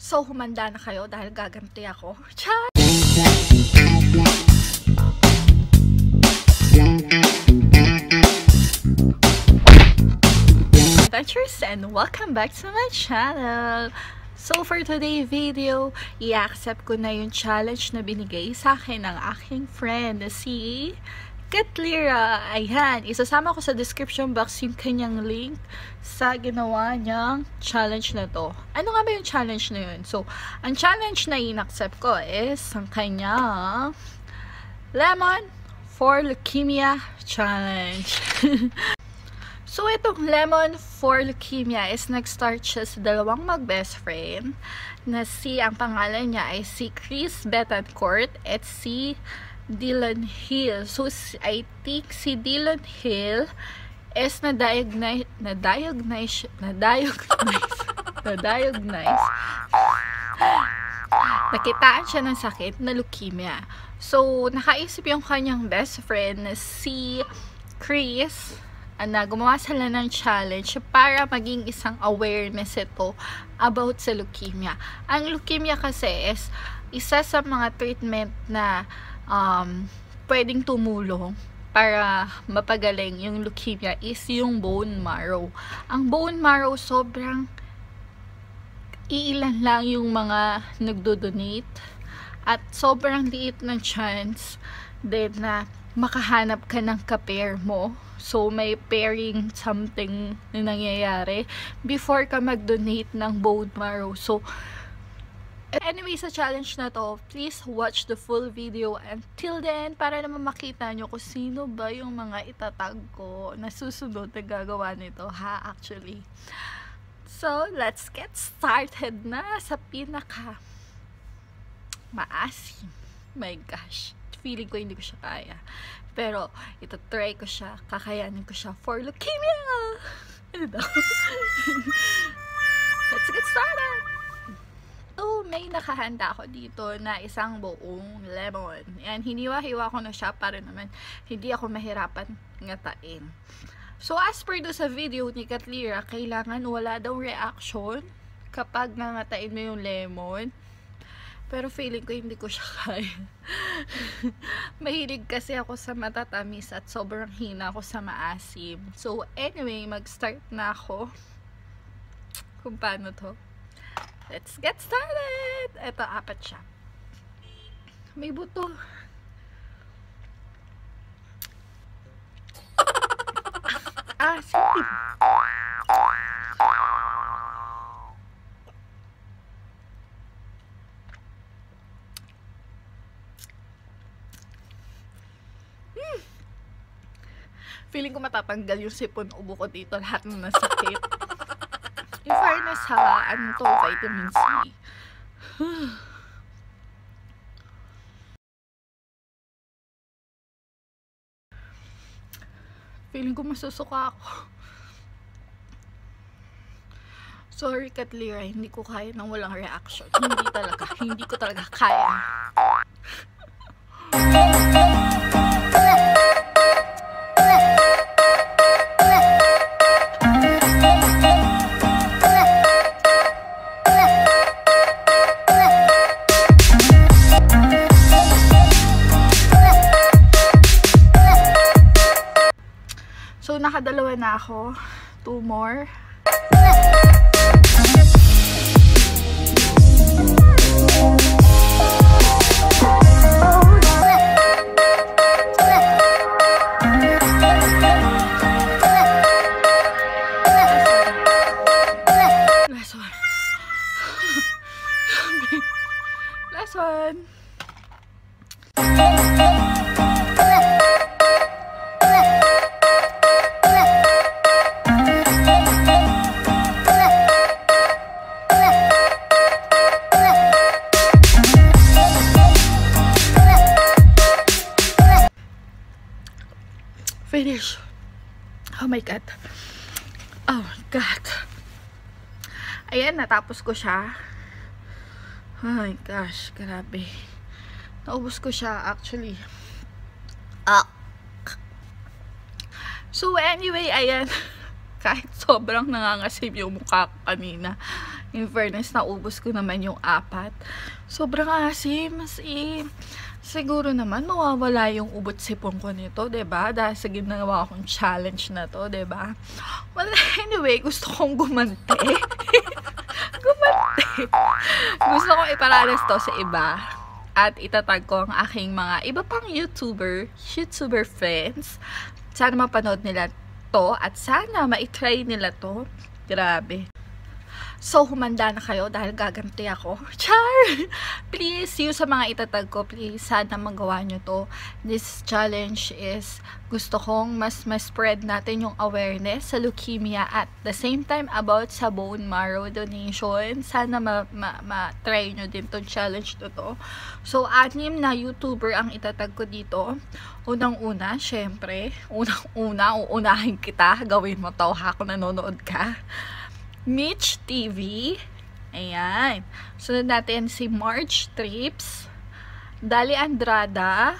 So, humanda na kayo dahil gaganti ako. Char! Adventures and welcome back to my channel! So, for today video, i-accept ko na yung challenge na binigay sa akin ng aking friend na si Katlira. Ayan, isasama ko sa description box yung kanyang link sa ginawa niyang challenge na to. Ano nga ba yung challenge na yun? So, ang challenge na in-accept ko is ang kanyang Lemon for Leukemia Challenge. So, itong Lemon for Leukemia is nag-start siya sa dalawang mag-best friend na si, ang pangalan niya ay si Chris Betancourt at si Dylan Hill. So, I think si Dylan Hill is na-diagnose na-diagnose na-diagnose na-diagnose nakitaan siya ng sakit na leukemia. So, nakaisip yung kanyang best friend si Chris na gumawa sila ng challenge para maging isang awareness ito about sa leukemia. Ang leukemia kasi is isa sa mga treatment na um, pwedeng tumulong para mapagaling yung leukemia is yung bone marrow. Ang bone marrow sobrang iilan lang yung mga nagdo-donate at sobrang liit ng chance din na makahanap ka ng ka-pair mo So, may pairing something na nangyayari before ka mag-donate ng bone marrow. So, anyway, sa challenge na to, please watch the full video until then para naman makita nyo kung sino ba yung mga itatag ko na susunod na gagawa nito, ha, actually. So, let's get started na sa pinaka maasim. My gosh feeling ko hindi ko siya kaya. Pero, ito try ko siya, kakayanin ko siya for leukemia! Ano daw? Let's get started! May nakahanda ako dito na isang buong lemon. Yan, hiniwa-hiwa ko na siya para naman hindi ako mahirapan ngatain. So, as per do sa video ni Katlira, kailangan wala daw reaction kapag nangatain mo yung lemon. Pero feeling ko hindi ko siya kaya. Mahilig kasi ako sa matatamis at sobrang hina ako sa maasim. So, anyway, mag-start na ako kung paano to. Let's get started! Ito, apat siya. May buto. ah, sige. feeling ko matatanggal yung sipon ubo ko dito lahat ng nasakit fairness ha ano to vitamin C feeling ko masusuka ako. Sorry Katlira hindi ko kaya nang walang reaction. Hindi talaga. Hindi ko talaga kaya na ako. Two more. Last one. Last one. Oh my God. Oh my God. Ayan, natapos ko siya. Oh my gosh, grabe. Naubos ko siya actually. Ah. So anyway, ayan. Kahit sobrang nangangasim yung mukha ko kanina. In fairness, naubos ko naman yung apat. Sobrang asim. Mas eh, siguro naman mawawala yung ubot sipon ko nito, 'di ba? Dahil sa ginawa kong challenge na to, 'di ba? Well, anyway, gusto kong gumante. gumante. gusto kong iparanas to sa iba. At itatag ko ang aking mga iba pang YouTuber, YouTuber friends. Sana mapanood nila to at sana maitry nila to. Grabe. So, humanda na kayo dahil gaganti ako. Char! Please, yung sa mga itatag ko, please, sana magawa nyo to. This challenge is, gusto kong mas mas spread natin yung awareness sa leukemia at the same time about sa bone marrow donation. Sana ma-try ma, ma nyo din tong challenge to to. So, anim na YouTuber ang itatag ko dito. Unang-una, syempre, unang-una, uunahin kita, gawin mo to ha kung nanonood ka. Mitch TV. Ayan. Sunod natin si March Trips. Dali Andrada.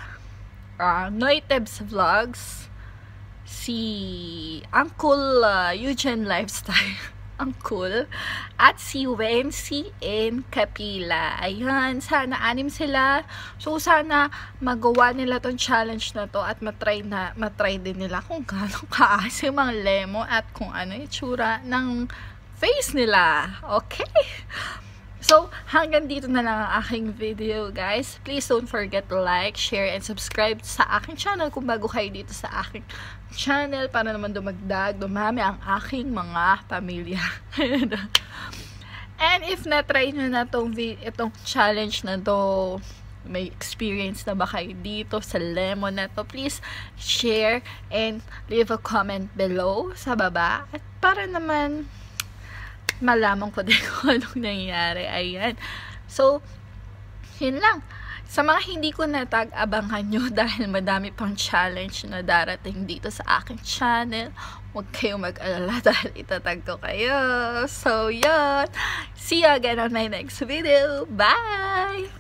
Uh, Noitebs Vlogs. Si Uncle uh, Eugene Lifestyle. cool. At si Wency and Kapila. Ayan, sana anim sila. So, sana magawa nila tong challenge na to at matry, na, matry din nila kung gano'ng kaasim ang lemon at kung ano yung tsura ng face nila. Okay? So, hanggang dito na lang ang aking video, guys. Please don't forget to like, share, and subscribe sa aking channel kung bago kayo dito sa aking channel para naman dumagdag, dumami ang aking mga pamilya. and if na-try nyo na tong, itong challenge na to, may experience na ba kayo dito sa lemon na to, please share and leave a comment below sa baba. At para naman malaman ko din kung anong nangyari. Ayan. So, yun lang. Sa mga hindi ko natag, abangan nyo dahil madami pang challenge na darating dito sa aking channel. Huwag kayong mag-alala dahil itatag ko kayo. So, yun. See you again on my next video. Bye!